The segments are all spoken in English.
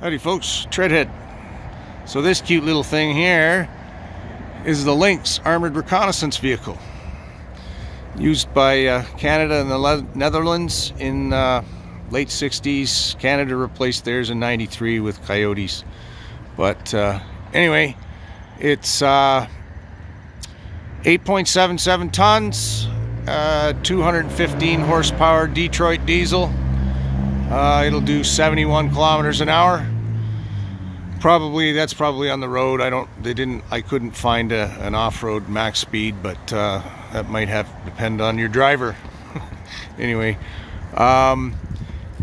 Howdy folks, Treadhead. So this cute little thing here is the Lynx Armored Reconnaissance Vehicle used by uh, Canada and the Netherlands in uh, late 60s. Canada replaced theirs in 93 with Coyotes. But uh, anyway, it's uh, 8.77 tons, uh, 215 horsepower Detroit diesel. Uh, it'll do 71 kilometers an hour. Probably that's probably on the road. I don't. They didn't. I couldn't find a, an off-road max speed, but uh, that might have depend on your driver. anyway, um,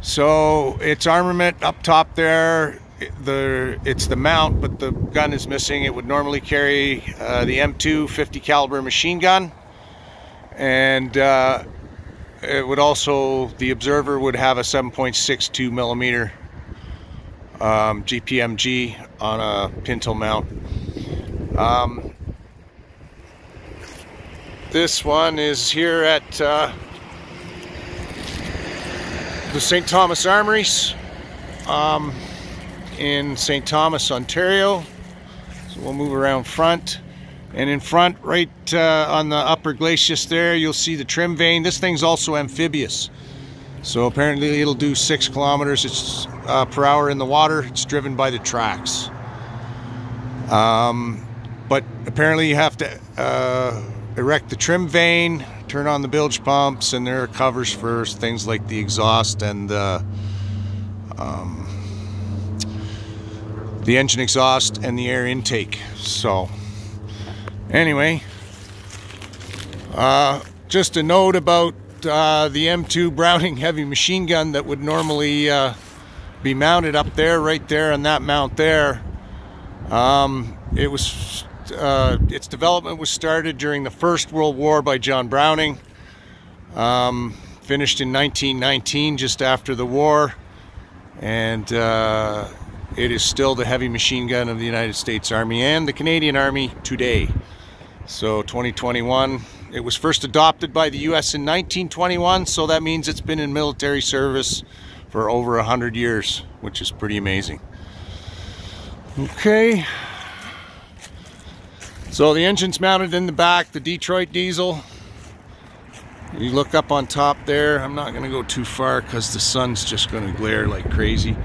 so it's armament up top there. The it's the mount, but the gun is missing. It would normally carry uh, the M2 50 caliber machine gun, and uh, it would also, the observer would have a 7.62 millimeter um, GPMG on a pintle mount. Um, this one is here at uh, the St. Thomas Armories um, in St. Thomas, Ontario. So we'll move around front. And in front, right uh, on the upper glacis there, you'll see the trim vane. This thing's also amphibious. So apparently it'll do six kilometers uh, per hour in the water. It's driven by the tracks. Um, but apparently you have to uh, erect the trim vane, turn on the bilge pumps, and there are covers for things like the exhaust and the, um, the engine exhaust and the air intake. So Anyway, uh, just a note about uh, the M2 Browning heavy machine gun that would normally uh, be mounted up there, right there on that mount there. Um, it was uh, its development was started during the First World War by John Browning. Um, finished in 1919, just after the war, and uh, it is still the heavy machine gun of the United States Army and the Canadian Army today. So 2021, it was first adopted by the U.S. in 1921, so that means it's been in military service for over 100 years, which is pretty amazing. Okay. So the engine's mounted in the back, the Detroit diesel. You look up on top there. I'm not going to go too far because the sun's just going to glare like crazy.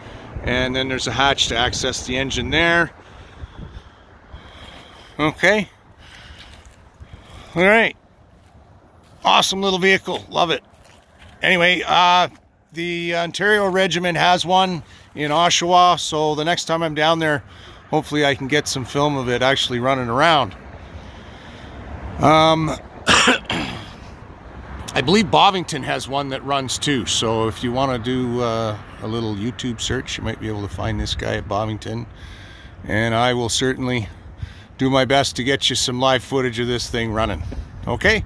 And then there's a hatch to access the engine there. Okay. All right. Awesome little vehicle. Love it. Anyway, uh, the Ontario Regiment has one in Oshawa, so the next time I'm down there, hopefully I can get some film of it actually running around. Um, I believe Bovington has one that runs too, so if you want to do uh, a little YouTube search, you might be able to find this guy at Bovington. And I will certainly do my best to get you some live footage of this thing running. Okay?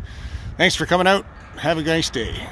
Thanks for coming out. Have a nice day.